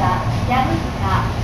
次は藪塚